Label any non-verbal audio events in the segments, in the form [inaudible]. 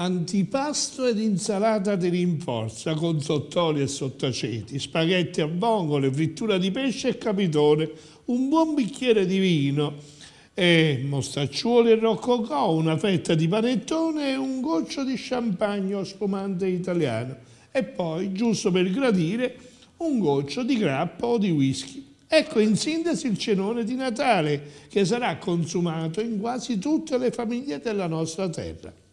Antipasto ed insalata di rinforza con sottoli e sottaceti, spaghetti a vongole, frittura di pesce e capitone, un buon bicchiere di vino, e mostacciuoli e roccocò, una fetta di panettone e un goccio di champagne spumante italiano. E poi, giusto per gradire, un goccio di grappa o di whisky. Ecco in sintesi il cenone di Natale che sarà consumato in quasi tutte le famiglie della nostra terra.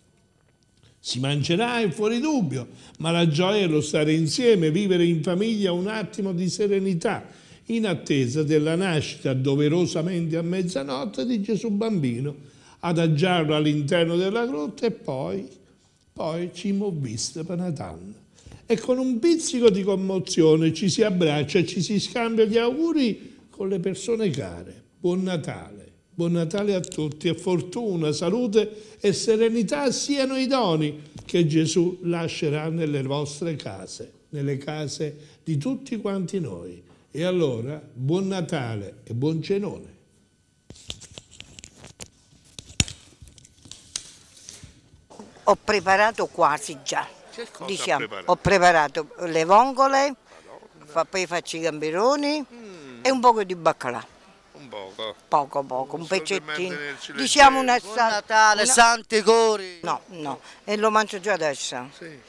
Si mangerà è fuori dubbio, ma la gioia è lo stare insieme, vivere in famiglia un attimo di serenità, in attesa della nascita doverosamente a mezzanotte di Gesù bambino, adagiarlo all'interno della grotta e poi, poi ci movviste per Natale. E con un pizzico di commozione ci si abbraccia e ci si scambia gli auguri con le persone care. Buon Natale! Buon Natale a tutti e fortuna, salute e serenità siano i doni che Gesù lascerà nelle vostre case, nelle case di tutti quanti noi. E allora, buon Natale e buon cenone. Ho preparato quasi già. Diciamo, ho preparato le vongole, poi faccio i gamberoni Mm. e un poco di baccalà. Un poco. Poco poco, un Solo per pezzettino. Diciamo una Buon Natale, una- santi cori! No, no, e lo mangio già adesso. Sì.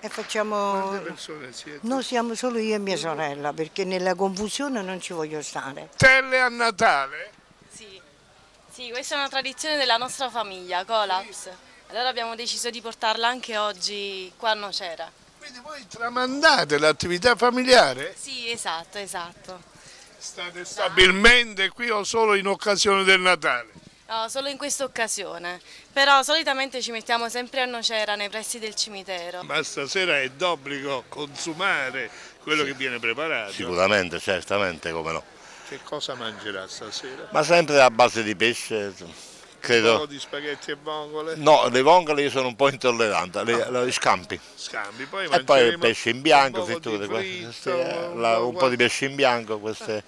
E facciamo... Quante persone siete? Noi siamo solo io e mia sorella, perché nella confusione non ci voglio stare. Stelle a Natale? Sì. Sì, questa è una tradizione della nostra famiglia, Colaps. Allora abbiamo deciso di portarla anche oggi qua a Nocera. Quindi voi tramandate l'attività familiare? Sì, esatto, esatto. State stabilmente qui o solo in occasione del Natale? No, solo in questa occasione. Però solitamente ci mettiamo sempre a Nocera, nei pressi del cimitero. Ma stasera è d'obbligo consumare quello che viene preparato. Sicuramente, certamente, come no. Che cosa mangerà stasera? Ma sempre a base di pesce, credo. di spaghetti e vongole? No, le vongole io sono un po' intollerante, le, le scampi. Scambi, poi E poi il pesce in bianco, un po' fritture, di queste- un la- un po' di pesce in bianco, queste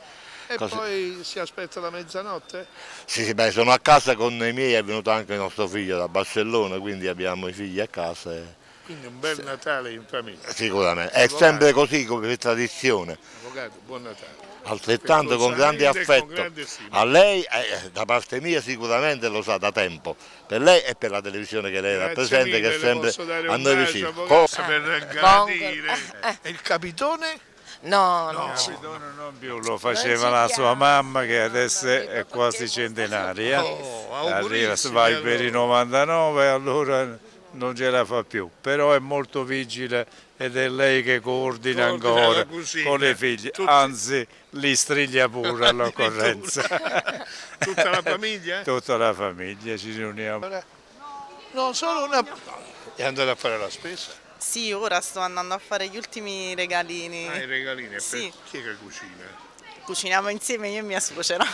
E cose. poi si aspetta la mezzanotte? Sì, sì, beh, sono a casa con i miei, è venuto anche il nostro figlio da Barcellona, quindi abbiamo i figli a casa. e- Quindi un bel Natale in famiglia. Sicuramente, è Avvocato. sempre così come tradizione. Avvocato, buon Natale. Altrettanto con grande e con affetto. grande. A lei, eh, da parte mia sicuramente lo sa da tempo, per lei e per la televisione che lei Grazie rappresenta, mille, che è sempre a noi vicino. avvocato, Co- per gradire. E il capitone? No, No, Non più, lo faceva la sua mamma che adesso è quasi centenaria. Oh, Arriva, augurissimi va allora. per i 99 e allora non ce la fa più. Però è molto vigile ed è lei che coordina, Coordina ancora cucina. con i figli, Tutti- anzi li striglia pure all'occorrenza. [laughs] Tutta la famiglia? Tutta la famiglia ci riuniamo. No, solo una... E andate a fare la spesa? Sì, ora sto andando a fare gli ultimi regalini. Ah, i regalini. Sì. per- Chi è che cucina? Cuciniamo insieme io e mia suocera.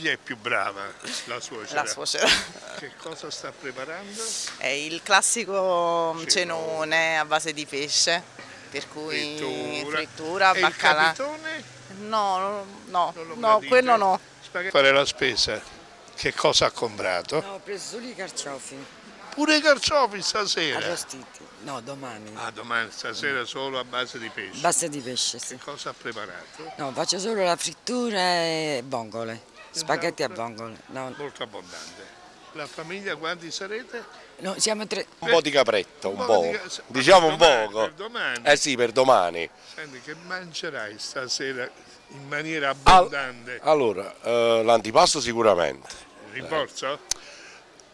Chi è più brava? La suocera. La suocera. Che cosa sta preparando? È il classico Cenone. cenone a base di pesce, per cui Frittura. frittura, e il baccalà. capitone? No, no, no, no, quello no. Fare la spesa. Che cosa ha comprato? ho preso solo i carciofi Pure i carciofi stasera. arrostiti. No, domani. Ah, domani stasera solo a base di pesce. Basta di pesce, sì. Che cosa ha preparato? No, faccio solo la frittura e vongole. Spaghetti a vongole. No, Molto abbondante. La famiglia quanti sarete? no, siamo tre. Un po' di capretto, un, po' po'. di Diciamo per un domani, poco. per domani. Eh sì, per domani. Senti, che mangerai stasera in maniera Al- abbondante? allora, eh, l'antipasto sicuramente. Rinforzo?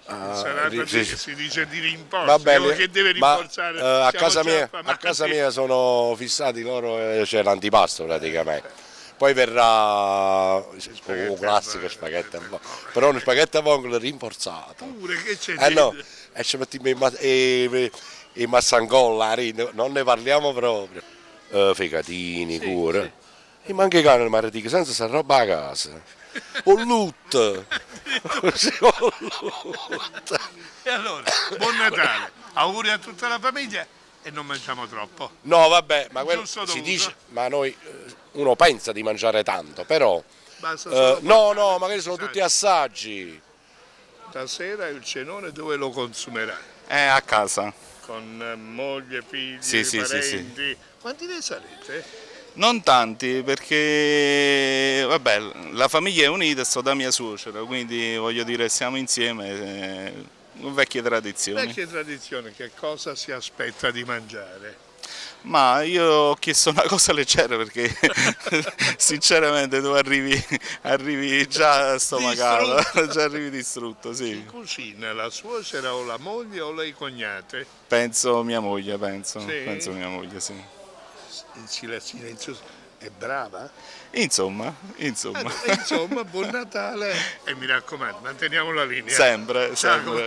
Ah, Sarà ri- per sì. si dice di rinforzo, Va bene, quello che deve ma, rinforzare. eh, a, casa mia, a casa mia sono fissati loro e c'è l'antipasto praticamente. Poi verrà un classico a- spaghetti a vongole. Però uno spaghetti a vongole rinforzato. Pure che c'è Eh no, e ci mettiamo i, ma- i, i mazzangollari, non ne parliamo proprio. Eh, fegatini, cuore. E ma anche cane il maritico, senza sta roba a casa. [laughs] Un lut. [laughs] Sì, un lut. E allora, buon Natale, auguri a tutta la famiglia e non mangiamo troppo. No, vabbè, ma quello si dovuto. dice, ma noi, eh, uno pensa di mangiare tanto, però, Basta eh, no, no, magari sono tutti assaggi. stasera il cenone dove lo consumerai? È a casa. Con eh, moglie, figli, Sì, sì, sì, sì. parenti? Quanti ne sarete? Non tanti perché vabbè, la famiglia è unita, sto da mia suocera, quindi voglio dire siamo insieme, eh, vecchie tradizioni. Vecchie tradizioni, che cosa si aspetta di mangiare? Ma io ho chiesto una cosa leggera perché [laughs] sinceramente tu arrivi, arrivi già stomacato, già arrivi distrutto, sì. Cucina la suocera o la moglie o le cognate? Penso mia moglie, penso, Sì? penso mia moglie, sì. Silenzio. È brava? Insomma, insomma. Eh, Insomma, buon Natale [laughs] e mi raccomando, manteniamo la linea. Sempre, sempre.